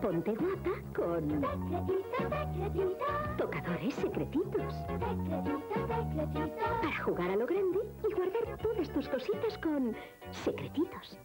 Ponte guapa con tocadores secretitos. Para jugar a lo grande y guardar todas tus cositas con secretitos.